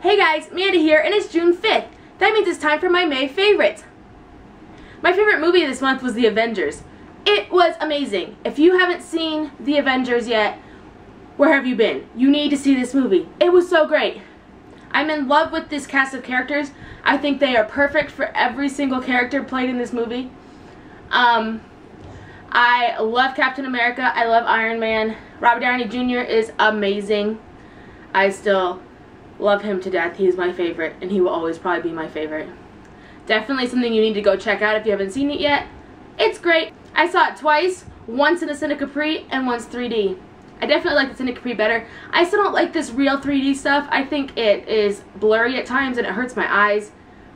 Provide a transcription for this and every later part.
Hey guys, Amanda here, and it's June 5th. That means it's time for my May favorites. My favorite movie this month was The Avengers. It was amazing. If you haven't seen The Avengers yet, where have you been? You need to see this movie. It was so great. I'm in love with this cast of characters. I think they are perfect for every single character played in this movie. Um, I love Captain America. I love Iron Man. Robert Downey Jr. is amazing. I still love him to death. He's my favorite, and he will always probably be my favorite. Definitely something you need to go check out if you haven't seen it yet. It's great. I saw it twice, once in the Cine Capri and once 3D. I definitely like the Cine Capri better. I still don't like this real 3D stuff. I think it is blurry at times and it hurts my eyes.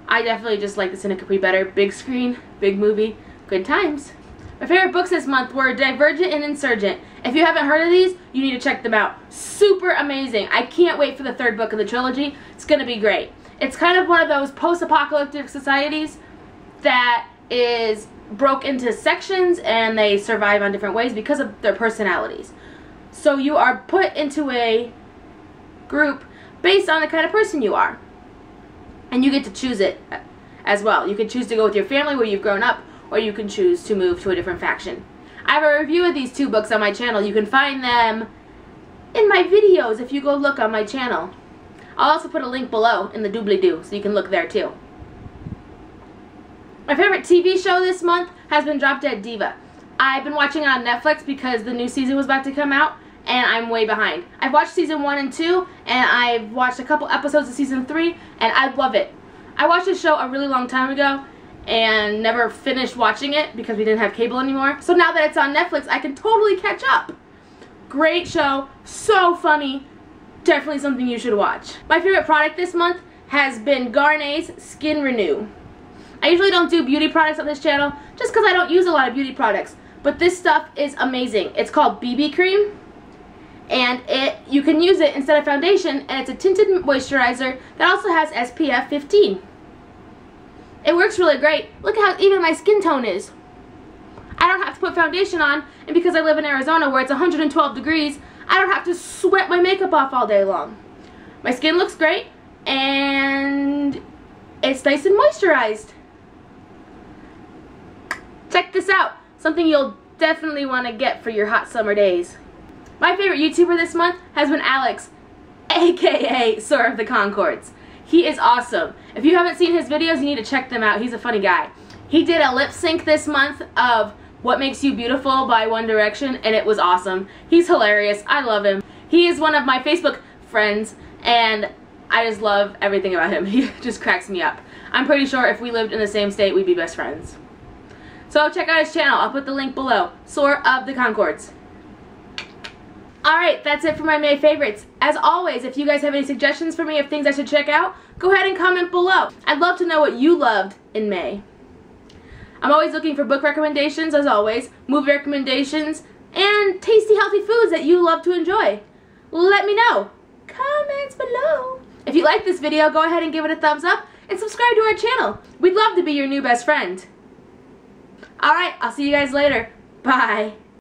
I definitely just like the Cine Capri better. Big screen, big movie, good times. My favorite books this month were Divergent and Insurgent. If you haven't heard of these, you need to check them out. Super amazing. I can't wait for the third book of the trilogy. It's going to be great. It's kind of one of those post-apocalyptic societies that is broke into sections and they survive on different ways because of their personalities. So you are put into a group based on the kind of person you are. And you get to choose it as well. You can choose to go with your family where you've grown up or you can choose to move to a different faction. I have a review of these two books on my channel. You can find them in my videos if you go look on my channel. I'll also put a link below in the doobly-doo so you can look there too. My favorite TV show this month has been Drop Dead Diva. I've been watching it on Netflix because the new season was about to come out and I'm way behind. I've watched season 1 and 2 and I've watched a couple episodes of season 3 and I love it. I watched this show a really long time ago and never finished watching it because we didn't have cable anymore. So now that it's on Netflix, I can totally catch up. Great show, so funny, definitely something you should watch. My favorite product this month has been Garnier's Skin Renew. I usually don't do beauty products on this channel just because I don't use a lot of beauty products. But this stuff is amazing. It's called BB Cream. And it you can use it instead of foundation and it's a tinted moisturizer that also has SPF 15. It works really great. Look how even my skin tone is. I don't have to put foundation on, and because I live in Arizona where it's 112 degrees, I don't have to sweat my makeup off all day long. My skin looks great, and it's nice and moisturized. Check this out. Something you'll definitely want to get for your hot summer days. My favorite YouTuber this month has been Alex, aka Soar of the Conchords. He is awesome. If you haven't seen his videos, you need to check them out. He's a funny guy. He did a lip sync this month of What Makes You Beautiful by One Direction, and it was awesome. He's hilarious. I love him. He is one of my Facebook friends, and I just love everything about him. He just cracks me up. I'm pretty sure if we lived in the same state, we'd be best friends. So check out his channel. I'll put the link below. Soar of the Conchords. Alright, that's it for my May favorites. As always, if you guys have any suggestions for me of things I should check out, go ahead and comment below. I'd love to know what you loved in May. I'm always looking for book recommendations, as always, movie recommendations, and tasty, healthy foods that you love to enjoy. Let me know. Comments below. If you like this video, go ahead and give it a thumbs up and subscribe to our channel. We'd love to be your new best friend. Alright, I'll see you guys later. Bye.